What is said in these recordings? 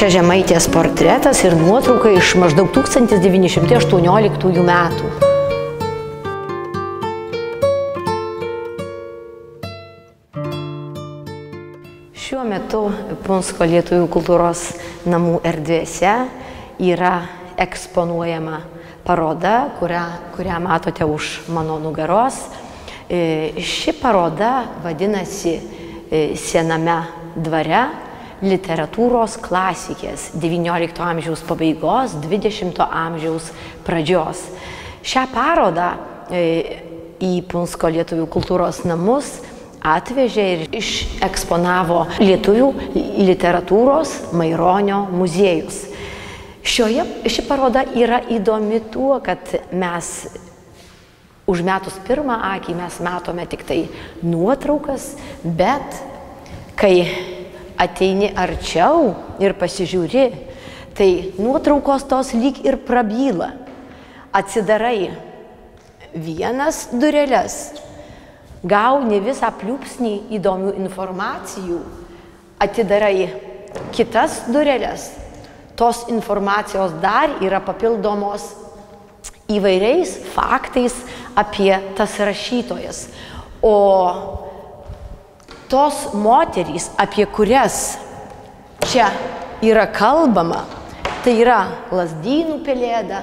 Čia žemaitės portretas ir nuotrauka iš maždaug 1918 metų. Šiuo metu Punsko lietuvių kultūros namų erdvėse yra eksponuojama paroda, kurią, kurią matote už mano nugaros. E, ši paroda vadinasi e, Sename dvare literatūros klasikės XIX amžiaus pabaigos, XX amžiaus pradžios. Šią parodą e, į Punsko lietuvių kultūros namus atvežė ir išeksponavo Lietuvių literatūros Maironio muziejus. Šioje, ši paroda yra įdomi tuo, kad mes užmetus pirmą akį mes matome tik tai nuotraukas, bet kai ateini arčiau ir pasižiūri, tai nuotraukos tos lyg ir prabyla. Atsidarai vienas dureles, gauni visą pliūpsnį įdomių informacijų, atidarai kitas dureles, tos informacijos dar yra papildomos įvairiais faktais apie tas rašytojas. O tos moterys, apie kurias čia yra kalbama, tai yra lasdynų pelėda,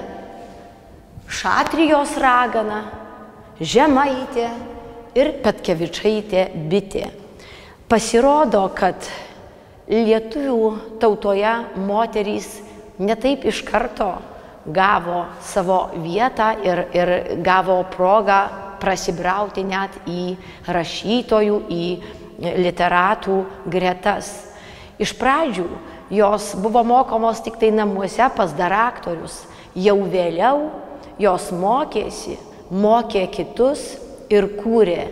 šatrijos ragana, žemaitė, ir Petkevičaitė bitė. Pasirodo, kad lietuvių tautoje moterys netaip iš karto gavo savo vietą ir, ir gavo progą prasibrauti net į rašytojų, į literatų gretas. Iš pradžių jos buvo mokomos tik tai namuose pas daraktorius, jau vėliau jos mokėsi, mokė kitus ir kūrė.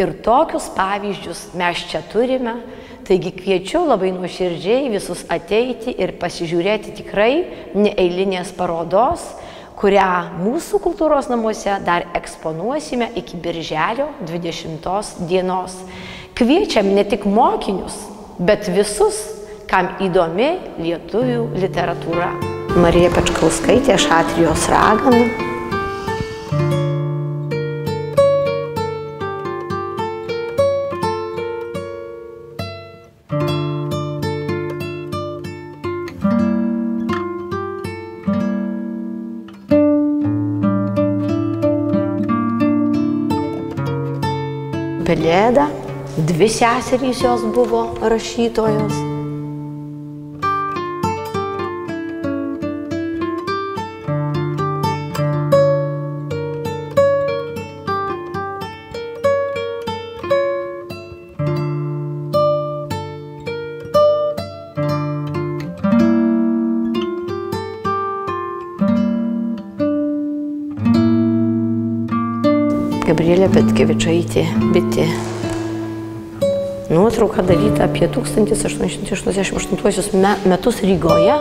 Ir tokius pavyzdžius mes čia turime. Taigi kviečiu labai nuoširdžiai visus ateiti ir pasižiūrėti tikrai neeilinės parodos, kurią mūsų kultūros namuose dar eksponuosime iki birželio 20 dienos. Kviečiam ne tik mokinius, bet visus, kam įdomi lietuvių literatūra. Marija Pečkauskaitė, Šatrijos ragana. Pelėda, dvi seserys jos buvo rašytojos. Gabrielė Petkevičaitė bitė. Nuotrauka daryta apie 1888 metus Rygoje